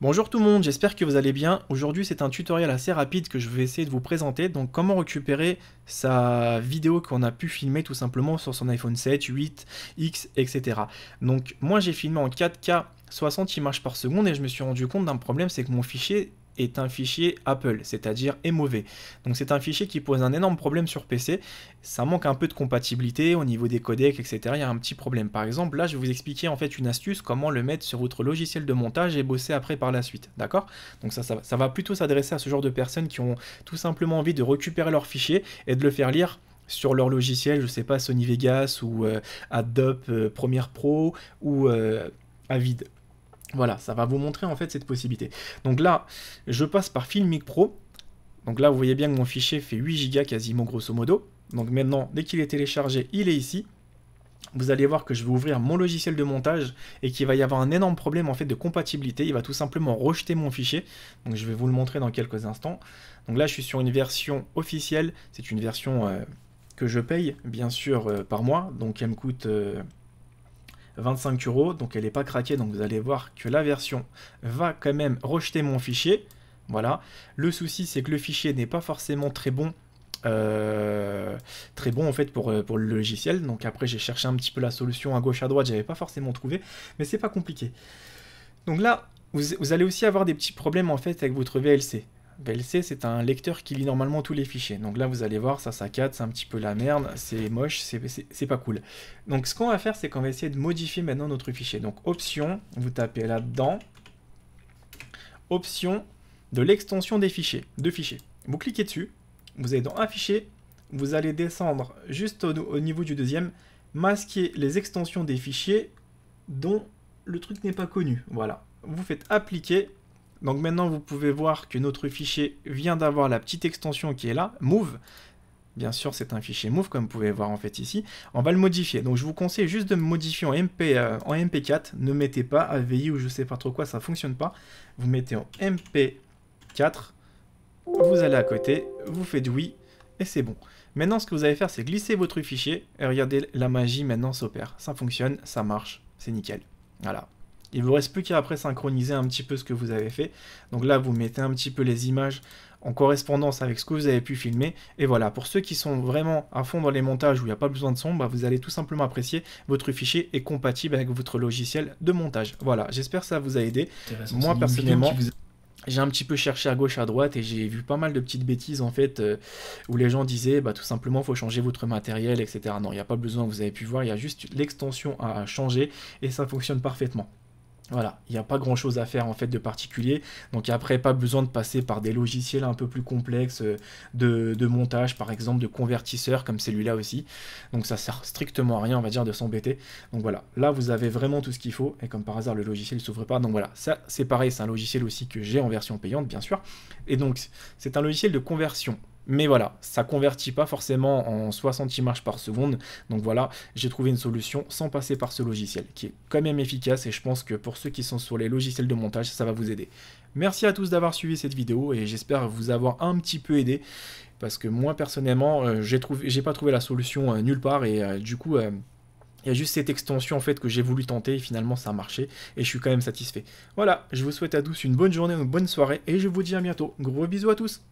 Bonjour tout le monde, j'espère que vous allez bien. Aujourd'hui c'est un tutoriel assez rapide que je vais essayer de vous présenter. Donc comment récupérer sa vidéo qu'on a pu filmer tout simplement sur son iPhone 7, 8, X, etc. Donc moi j'ai filmé en 4K 60 images par seconde et je me suis rendu compte d'un problème, c'est que mon fichier est un fichier Apple, c'est-à-dire est mauvais. Donc c'est un fichier qui pose un énorme problème sur PC. Ça manque un peu de compatibilité au niveau des codecs, etc. Il y a un petit problème. Par exemple, là, je vais vous expliquer en fait une astuce, comment le mettre sur votre logiciel de montage et bosser après par la suite. D'accord? Donc ça, ça, va plutôt s'adresser à ce genre de personnes qui ont tout simplement envie de récupérer leur fichier et de le faire lire sur leur logiciel, je sais pas, Sony Vegas ou euh, Adobe euh, Premiere Pro ou euh, Avid. Voilà, ça va vous montrer en fait cette possibilité. Donc là, je passe par Filmic Pro. Donc là, vous voyez bien que mon fichier fait 8 Go quasiment grosso modo. Donc maintenant, dès qu'il est téléchargé, il est ici. Vous allez voir que je vais ouvrir mon logiciel de montage et qu'il va y avoir un énorme problème en fait de compatibilité. Il va tout simplement rejeter mon fichier. Donc je vais vous le montrer dans quelques instants. Donc là, je suis sur une version officielle. C'est une version euh, que je paye bien sûr euh, par mois. Donc elle me coûte... Euh, 25 euros, donc elle n'est pas craquée, donc vous allez voir que la version va quand même rejeter mon fichier. Voilà. Le souci, c'est que le fichier n'est pas forcément très bon. Euh, très bon en fait pour, euh, pour le logiciel donc après j'ai cherché un petit peu la solution à gauche à droite j'avais pas forcément trouvé mais c'est pas compliqué donc là vous, allez aussi avoir des petits problèmes en fait avec votre VLC VLC, c'est un lecteur qui lit normalement tous les fichiers. Donc là, vous allez voir, ça saccade, c'est un petit peu la merde, c'est moche, c'est pas cool. Donc ce qu'on va faire, c'est qu'on va essayer de modifier maintenant notre fichier. Donc option, vous tapez là-dedans, option de l'extension des fichiers, de fichiers. Vous cliquez dessus, vous allez dans afficher, vous allez descendre juste au niveau du deuxième, masquer les extensions des fichiers dont le truc n'est pas connu. Voilà. Vous faites appliquer donc maintenant, vous pouvez voir que notre fichier vient d'avoir la petite extension qui est là, move. Bien sûr, c'est un fichier move, comme vous pouvez voir en fait ici. On va le modifier. Donc je vous conseille juste de modifier en, MP, euh, en MP4. Ne mettez pas AVI ou je sais pas trop quoi, ça fonctionne pas. Vous mettez en MP4. Vous allez à côté, vous faites oui, et c'est bon. Maintenant, ce que vous allez faire, c'est glisser votre fichier. Et regardez, la magie maintenant s'opère. Ça fonctionne, ça marche, c'est nickel. Voilà. Il vous reste plus qu'à après synchroniser un petit peu ce que vous avez fait. Donc là, vous mettez un petit peu les images en correspondance avec ce que vous avez pu filmer. Et voilà, pour ceux qui sont vraiment à fond dans les montages où il n'y a pas besoin de son, bah vous allez tout simplement apprécier votre fichier est compatible avec votre logiciel de montage. Voilà, j'espère que ça vous a aidé. Moi personnellement... J'ai un petit peu cherché à gauche, à droite et j'ai vu pas mal de petites bêtises en fait euh, où les gens disaient bah tout simplement faut changer votre matériel etc. Non, il n'y a pas besoin, vous avez pu voir, il y a juste l'extension à changer et ça fonctionne parfaitement. Voilà, il n'y a pas grand chose à faire en fait de particulier. Donc après, pas besoin de passer par des logiciels un peu plus complexes euh, de, montage, par exemple de convertisseurs comme celui-là aussi. Donc ça sert strictement à rien, on va dire, de s'embêter. Donc voilà, là vous avez vraiment tout ce qu'il faut. Et comme par hasard, le logiciel ne s'ouvre pas. Donc voilà, ça c'est pareil, c'est un logiciel aussi que j'ai en version payante, bien sûr. Et donc c'est un logiciel de conversion mais voilà, ça convertit pas forcément en 60 images par seconde. Donc voilà, j'ai trouvé une solution sans passer par ce logiciel, qui est quand même efficace et je pense que pour ceux qui sont sur les logiciels de montage, ça va vous aider. Merci à tous d'avoir suivi cette vidéo et j'espère vous avoir un petit peu aidé. Parce que moi personnellement, euh, j'ai pas trouvé la solution euh, nulle part et euh, du coup... il y a juste cette extension en fait que j'ai voulu tenter et finalement ça a marché et je suis quand même satisfait. Voilà, je vous souhaite à tous une bonne journée, une bonne soirée et je vous dis à bientôt. Gros bisous à tous